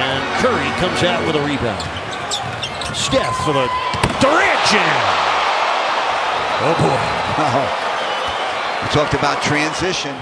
And Curry comes out with a rebound. Steph for the Durant jam. Oh boy. We talked about transition.